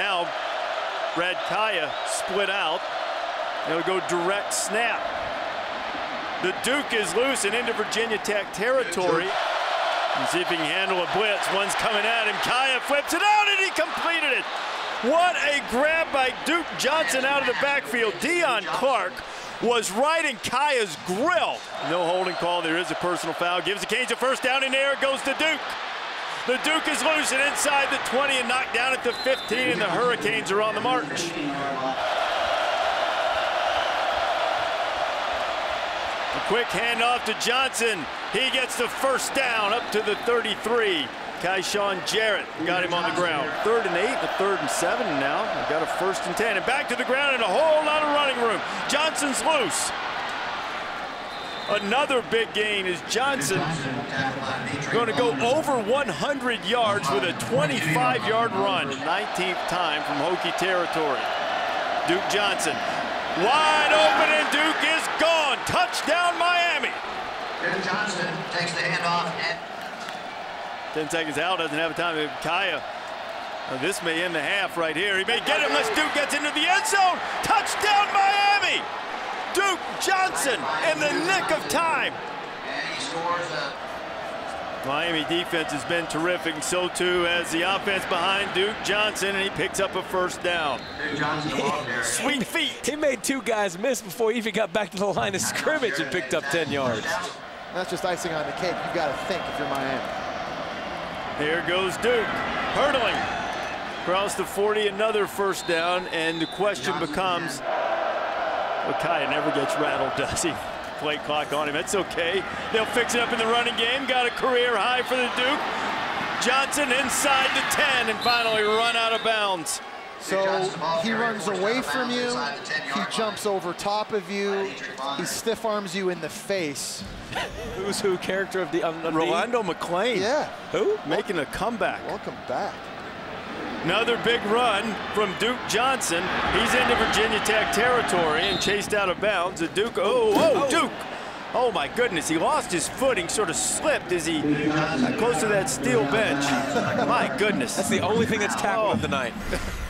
now Brad Kaaya split out. It'll go direct snap. The Duke is loose and into Virginia Tech territory. Can handle a blitz. One's coming at him. Kaaya flips it out and he completed it. What a grab by Duke Johnson out of the backfield. Dion Clark was right in Kaaya's grill. No holding call. There is a personal foul. Gives the Canes a first down in there. Goes to Duke. The Duke is loose and inside the 20 and knocked down at the 15, and the Hurricanes are on the march. A quick handoff to Johnson. He gets the first down up to the 33. Kyshoen Jarrett got him on the ground. Third and eight, the third and seven now. Got a first and 10. And back to the ground and a whole lot of running room. Johnson's loose. Another big gain is Johnson going to go over 100 yards with a 25-yard run. 19th time from Hokie territory. Duke Johnson wide open and Duke is gone. Touchdown Miami. Duke Johnson takes the handoff and 10 seconds out, doesn't have a time. Kaaya, uh, this may end the half right here. He may get it unless Duke gets into the end zone. Touchdown Miami! Duke Johnson in nick of time. and he scores a Miami defense has been terrific, and so too has the offense behind Duke Johnson, and he picks up a first down. Duke Johnson ball carrier. Sweet feet. He made two guys miss before he even got back to the line of scrimmage and picked up 10 yards. That's just icing on the cake. You've got to think if you're Miami. Here goes Duke, hurdling. Across the 40, another first down, and the question becomes, well, Kaaya never gets rattled, does he? Play clock on him, that's okay. They'll fix it up in the running game. Got a career high for the Duke. Johnson inside the 10 and finally run out of bounds. So he runs away from you. He jumps over top of you. He stiff arms you in the face. Who's who character of the um, of the- Rolando McClain Yeah. Who? making a comeback. Welcome back. Another big run from Duke Johnson. He's into Virginia Tech territory and chased out of bounds. A Duke, oh, oh, Duke. Oh my goodness, he lost his footing, sort of slipped as he got close to that steel bench. My goodness. That's the only thing that's tackled Oh.